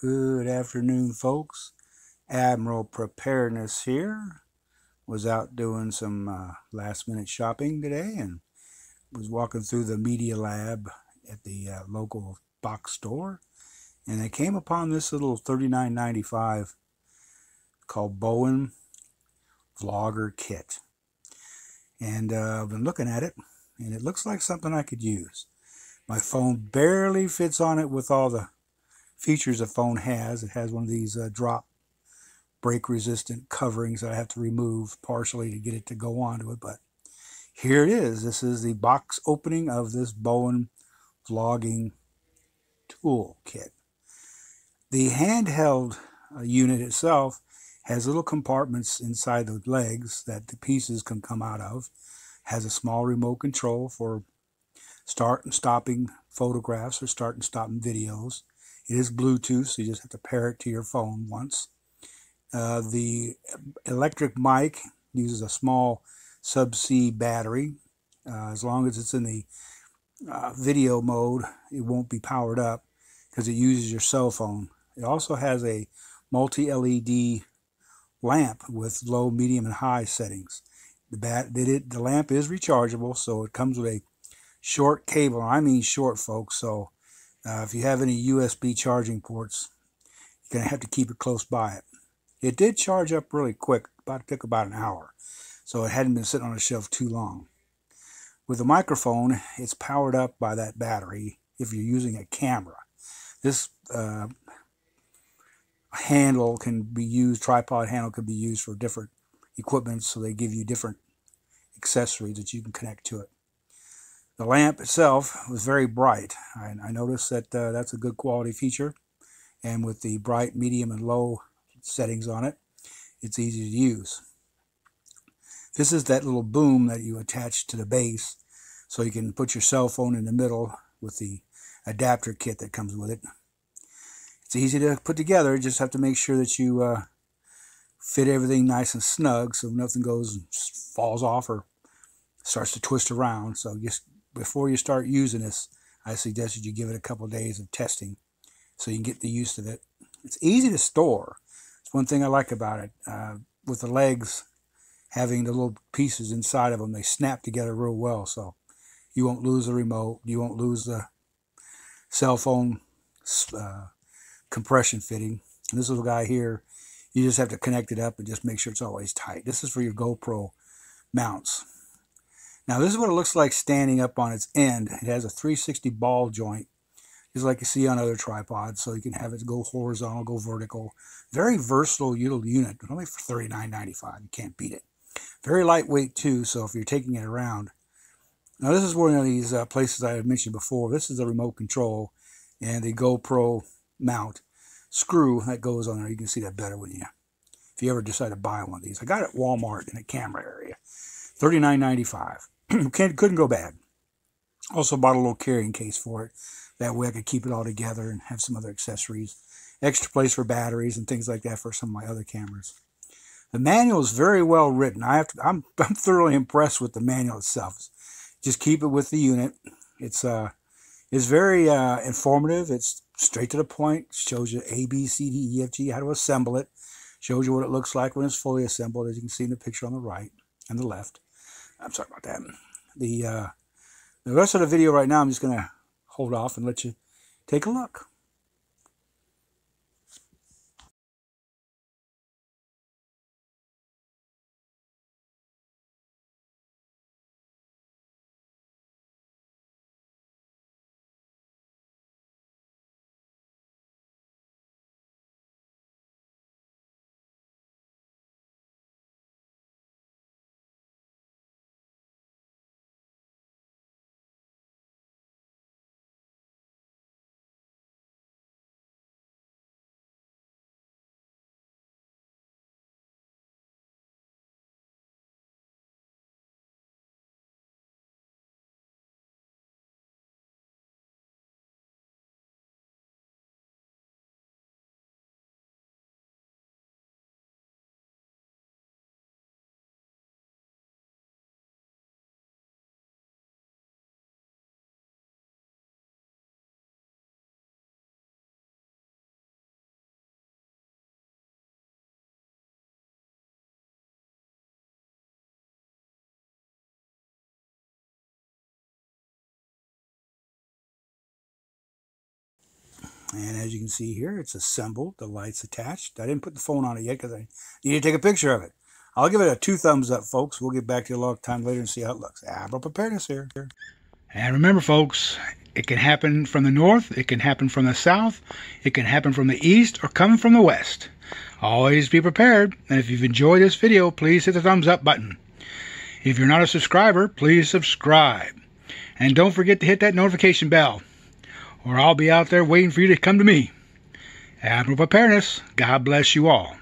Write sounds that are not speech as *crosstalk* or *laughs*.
Good afternoon, folks. Admiral Preparedness here. Was out doing some uh, last minute shopping today and was walking through the Media Lab at the uh, local box store. And I came upon this little $39.95 called Bower Vlogger Kit. And uh, I've been looking at it and it looks like something I could use. My phone barely fits on it with all the features a phone has. It has one of these uh, drop break resistant coverings that I have to remove partially to get it to go onto it. But here it is. This is the box opening of this Bower vlogging tool kit. The handheld uh, unit itself has little compartments inside the legs that the pieces can come out of. Has a small remote control for start and stopping photographs or start and stopping videos. It is Bluetooth, so you just have to pair it to your phone once. Uh, the electric mic uses a small sub-C battery. Uh, as long as it's in the uh, video mode, it won't be powered up because it uses your cell phone. It also has a multi-LED lamp with low, medium, and high settings. The, bat, it, the lamp is rechargeable, so it comes with a short cable. I mean short, folks, so uh, if you have any USB charging ports, you're going to have to keep it close by it. It did charge up really quick, about took about an hour, so it hadn't been sitting on a shelf too long. With the microphone, it's powered up by that battery if you're using a camera. This uh, handle can be used, tripod handle can be used for different equipment, so they give you different accessories that you can connect to it. The lamp itself was very bright. I, I noticed that uh, that's a good quality feature. And with the bright, medium, and low settings on it, it's easy to use. This is that little boom that you attach to the base so you can put your cell phone in the middle with the adapter kit that comes with it. It's easy to put together, you just have to make sure that you uh, fit everything nice and snug so nothing goes and falls off or starts to twist around. So just before you start using this, I suggest that you give it a couple days of testing so you can get the use of it. It's easy to store. It's one thing I like about it. Uh, with the legs having the little pieces inside of them, they snap together real well. So you won't lose the remote. You won't lose the cell phone uh, compression fitting. And this little guy here, you just have to connect it up and just make sure it's always tight. This is for your GoPro mounts. Now this is what it looks like standing up on its end. It has a 360 ball joint, just like you see on other tripods, so you can have it go horizontal, go vertical. Very versatile little unit, only for $39.95. You can't beat it. Very lightweight too, so if you're taking it around. Now this is one of these uh, places I had mentioned before. This is the remote control and the GoPro mount screw that goes on there. You can see that better when you, if you ever decide to buy one of these. I got it at Walmart in the camera area. $39.95. *clears throat* couldn't go bad. Also bought a little carrying case for it. That way I could keep it all together and have some other accessories. Extra place for batteries and things like that for some of my other cameras. The manual is very well written. I have to, I'm, *laughs* I'm thoroughly impressed with the manual itself. Just keep it with the unit. It's uh, it's very uh, informative. It's straight to the point. Shows you A, B, C, D, E, F, G, how to assemble it. Shows you what it looks like when it's fully assembled, as you can see in the picture on the right and the left. I'm sorry about that. The, uh, the rest of the video right now, I'm just going to hold off and let you take a look. And as you can see here, it's assembled. The light's attached. I didn't put the phone on it yet because I need to take a picture of it. I'll give it a two thumbs up, folks. We'll get back to you a long time later and see how it looks. Ah, Admiral Preparedness here. And remember, folks, it can happen from the north, it can happen from the south, it can happen from the east, or come from the west. Always be prepared. And if you've enjoyed this video, please hit the thumbs up button. If you're not a subscriber, please subscribe. And don't forget to hit that notification bell, or I'll be out there waiting for you to come to me. Admiral Preparedness, God bless you all.